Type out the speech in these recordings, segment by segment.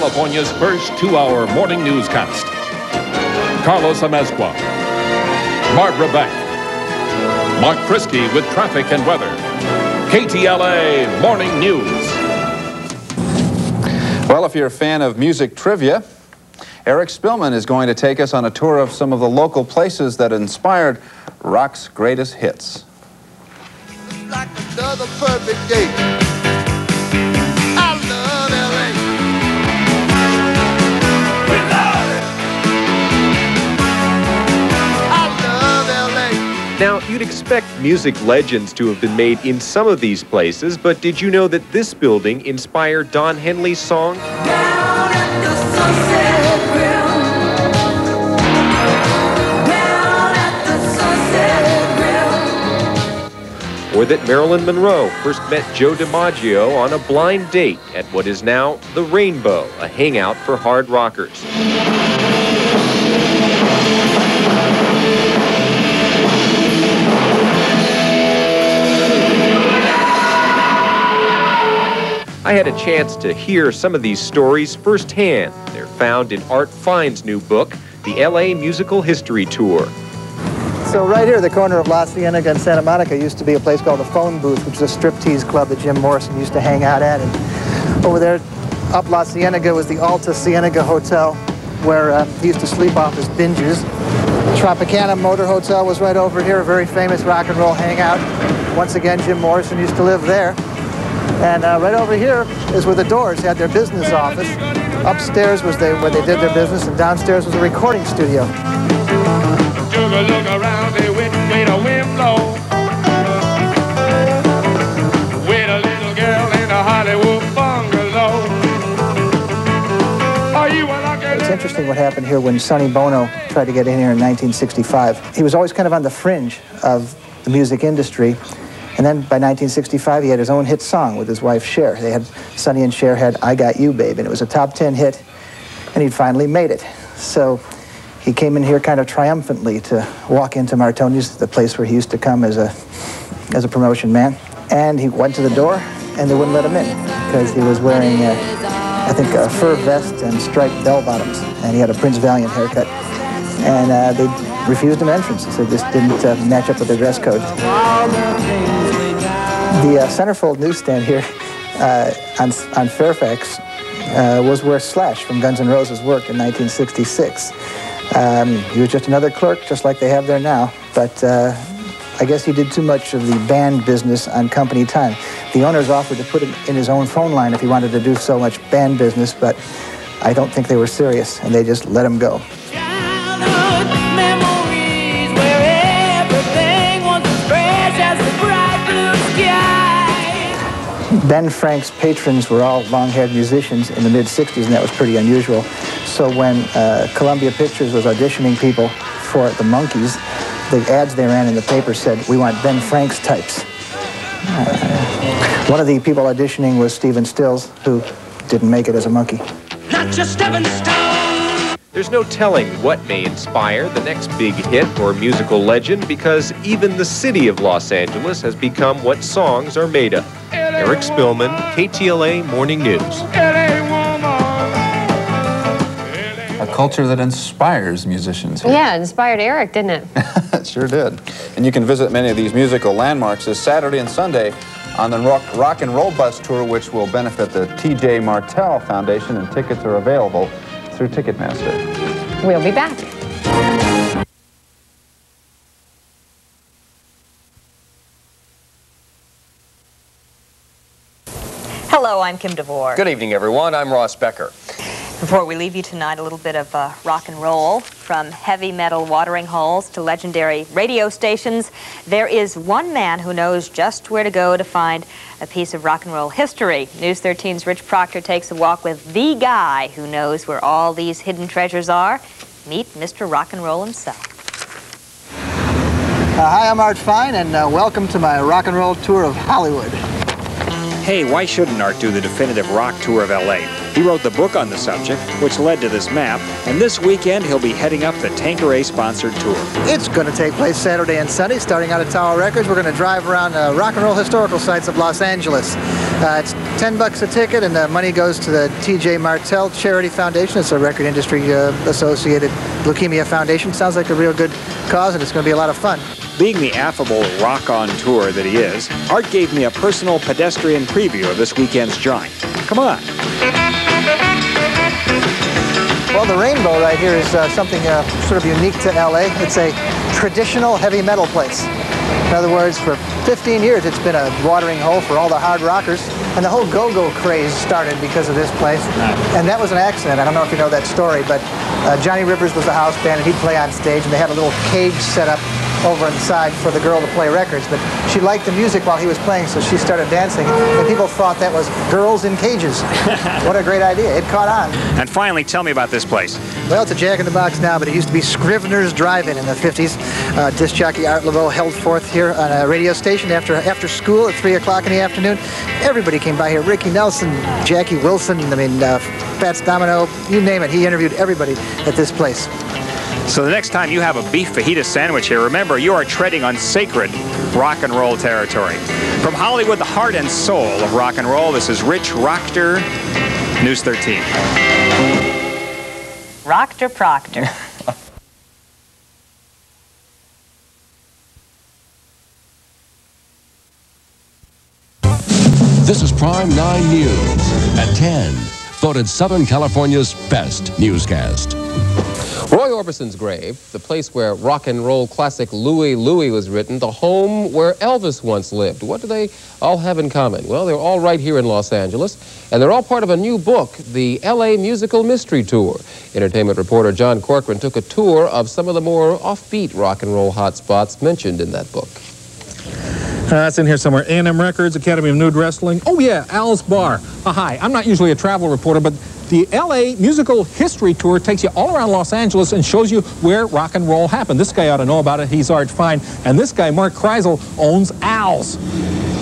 Southern California's first two-hour morning newscast. Carlos Amezcua, Barbara Beck, Mark Kriski with traffic and weather. KTLA Morning News. Well, if you're a fan of music trivia, Eric Spillman is going to take us on a tour of some of the local places that inspired rock's greatest hits. like another perfect day. I love LA. Now, you'd expect music legends to have been made in some of these places, but did you know that this building inspired Don Henley's song? Down at the Sunset Grill. Down at the Sunset Grill. Or that Marilyn Monroe first met Joe DiMaggio on a blind date at what is now the Rainbow, a hangout for hard rockers. I had a chance to hear some of these stories firsthand. They're found in Art Fein's new book, The LA Musical History Tour. So right here, the corner of La Cienega and Santa Monica used to be a place called the Phone Booth, which is a striptease club that Jim Morrison used to hang out at. And over there, up La Cienega, was the Alta Cienega Hotel, where uh, he used to sleep off his binges. Tropicana Motor Hotel was right over here, a very famous rock and roll hangout. Once again, Jim Morrison used to live there. And uh, right over here is where the Doors had their business office. Upstairs was they, where they did their business, and downstairs was a recording studio. Took a look around, they went way the wind blow. With a little girl in a Hollywood bungalow. Are you a It's interesting what happened here when Sonny Bono tried to get in here in 1965. He was always kind of on the fringe of the music industry. And then by 1965, he had his own hit song with his wife Cher. They had Sonny and Cher had "I Got You, Babe," and it was a top 10 hit, and he'd finally made it. So he came in here kind of triumphantly to walk into Martoni's, the place where he used to come as a as a promotion man. And he went to the door, and they wouldn't let him in because he was wearing, uh, I think, a fur vest and striped bell bottoms, and he had a Prince Valiant haircut. And uh, they refused him entrance. So it just didn't uh, match up with their dress code. The uh, centerfold newsstand here uh, on, on Fairfax uh, was where Slash from Guns N' Roses worked in 1966. Um, he was just another clerk, just like they have there now, but uh, I guess he did too much of the band business on company time. The owners offered to put him in his own phone line if he wanted to do so much band business, but I don't think they were serious, and they just let him go. Ben Frank's patrons were all long-haired musicians in the mid-'60s, and that was pretty unusual. So when uh, Columbia Pictures was auditioning people for the Monkees, the ads they ran in the paper said, we want Ben Frank's types. Uh, one of the people auditioning was Stephen Stills, who didn't make it as a monkey. Not just stepping stone. There's no telling what may inspire the next big hit or musical legend because even the city of Los Angeles has become what songs are made of. Eric Spillman, KTLA Morning News. A culture that inspires musicians here. Yeah, it inspired Eric, didn't it? It sure did. And you can visit many of these musical landmarks this Saturday and Sunday on the rock, rock and Roll Bus Tour, which will benefit the T.J. Martell Foundation, and tickets are available through Ticketmaster. We'll be back. Hello, I'm Kim DeVore. Good evening, everyone. I'm Ross Becker. Before we leave you tonight, a little bit of uh, rock and roll from heavy metal watering holes to legendary radio stations. There is one man who knows just where to go to find a piece of rock and roll history. News 13's Rich Proctor takes a walk with the guy who knows where all these hidden treasures are. Meet Mr. Rock and Roll himself. Uh, hi, I'm Art Fein, and uh, welcome to my rock and roll tour of Hollywood. Hey, why shouldn't Art do the definitive rock tour of LA? He wrote the book on the subject, which led to this map, and this weekend he'll be heading up the Tanqueray sponsored tour. It's going to take place Saturday and Sunday, starting out at Tower Records. We're going to drive around uh, rock and roll historical sites of Los Angeles. Uh, it's 10 bucks a ticket, and the money goes to the T.J. Martell Charity Foundation. It's a record industry uh, associated leukemia foundation. Sounds like a real good cause, and it's going to be a lot of fun. Being the affable rock on tour that he is, Art gave me a personal pedestrian preview of this weekend's joint. Come on. Well, the Rainbow right here is uh, something uh, sort of unique to LA. It's a traditional heavy metal place. In other words, for 15 years, it's been a watering hole for all the hard rockers. And the whole go-go craze started because of this place. And that was an accident. I don't know if you know that story, but uh, Johnny Rivers was the house band, and he'd play on stage, and they had a little cage set up over inside for the girl to play records. But she liked the music while he was playing, so she started dancing. And people thought that was girls in cages. what a great idea. It caught on. And finally, tell me about this place. Well, it's a Jack in the Box now, but it used to be Scrivner's Drive-In in the 50s. Uh, disc jockey Art Laboe held forth here on a radio station after after school at 3 o'clock in the afternoon. Everybody came by here. Ricky Nelson, Jackie Wilson, I mean, uh, Fats Domino, you name it. He interviewed everybody at this place. So the next time you have a beef fajita sandwich here, remember you are treading on sacred rock and roll territory. From Hollywood, the heart and soul of rock and roll, this is Rich Rocker, News 13. Proctor Proctor. This is Prime 9 News at 10. Voted Southern California's best newscast. Roy Orbison's grave, the place where rock and roll classic Louie Louie was written, the home where Elvis once lived. What do they all have in common? Well, they're all right here in Los Angeles, and they're all part of a new book, the LA Musical Mystery Tour. Entertainment reporter John Corcoran took a tour of some of the more offbeat rock and roll hotspots mentioned in that book. Uh, that's in here somewhere. A&M Records, Academy of Nude Wrestling. Oh, yeah, Al's Bar. Uh, hi, I'm not usually a travel reporter, but the LA Musical History Tour takes you all around Los Angeles and shows you where rock and roll happened. This guy ought to know about it. He's Art Fein. And this guy, Mark Kreisel, owns Al's.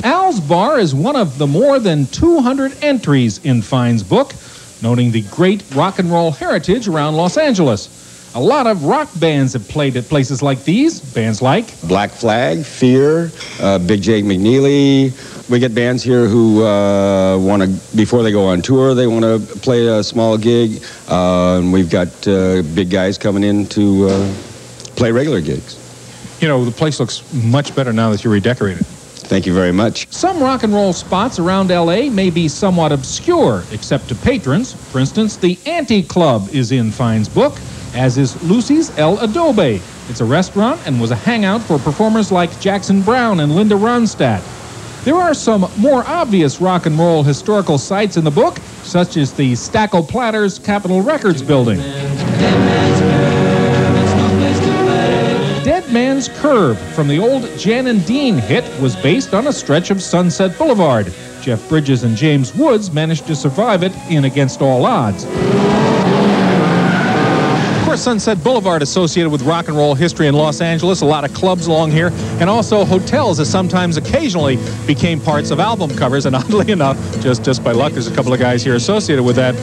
Al's Bar is one of the more than 200 entries in Fein's book, noting the great rock and roll heritage around Los Angeles. A lot of rock bands have played at places like these. Bands like Black Flag, Fear, uh, Big Jay McNeely. We get bands here who uh, want to, before they go on tour, they want to play a small gig. Uh, and we've got uh, big guys coming in to uh, play regular gigs. You know, the place looks much better now that you redecorated. Thank you very much. Some rock and roll spots around LA may be somewhat obscure, except to patrons. For instance, the Anti Club is in Fein's book, as is Lucy's El Adobe. It's a restaurant and was a hangout for performers like Jackson Browne and Linda Ronstadt. There are some more obvious rock and roll historical sites in the book, such as the Stackel Platters Capitol Records building. Dead Man's Curve from the old Jan and Dean hit was based on a stretch of Sunset Boulevard. Jeff Bridges and James Woods managed to survive it in Against All Odds. Sunset Boulevard associated with rock and roll history in Los Angeles, a lot of clubs along here, and also hotels that sometimes occasionally became parts of album covers. And oddly enough, just, just by luck, there's a couple of guys here associated with that.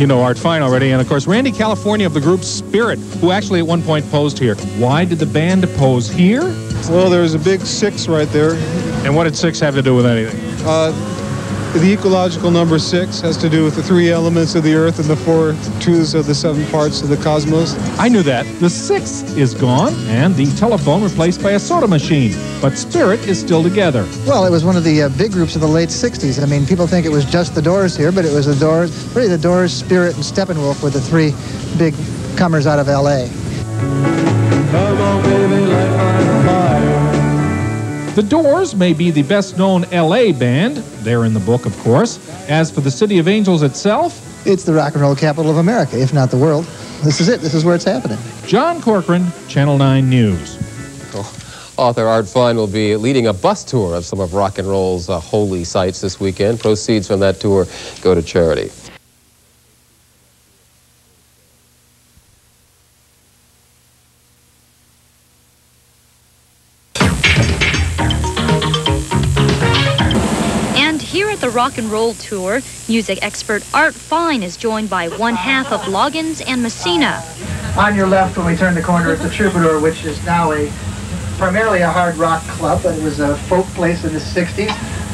You know Art Fein already. And of course, Randy California of the group Spirit, who actually at one point posed here. Why did the band pose here? Well, there's a big six right there. And what did six have to do with anything? Uh, the ecological number six has to do with the three elements of the earth and the four truths of the seven parts of the cosmos. I knew that. The six is gone, and the telephone replaced by a soda machine. But Spirit is still together. Well, it was one of the uh, big groups of the late 60s. I mean, people think it was just the Doors here, but it was the Doors, really the Doors, Spirit, and Steppenwolf were the three big comers out of L.A. The Doors may be the best known LA band, they're in the book, of course. As for the City of Angels itself, it's the rock and roll capital of America, if not the world. This is it. This is where it's happening. John Corcoran, Channel 9 News. Author Art Fein will be leading a bus tour of some of rock and roll's uh, holy sites this weekend. Proceeds from that tour go to charity. And here rock and roll tour. Music expert Art Fein is joined by one half of Loggins and Messina. On your left, when we turn the corner, is the Troubadour, which is now a primarily a hard rock club, but it was a folk place in the 60s.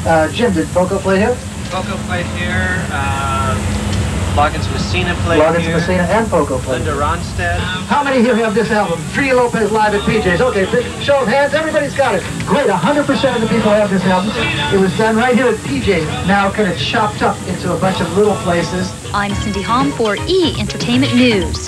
Uh, Jim, did Poco play here? Poco played here. Uh, Loggins Messina played Loggins, here. Messina, and Poco played. Linda Ronstadt. How many here have this album? Trini Lopez live at PJ's. Okay, show of hands. Everybody's got it. Great. 100% of the people have this album. It was done right here at PJ's. Now kind of chopped up into a bunch of little places. I'm Cindy Hom for E! Entertainment News.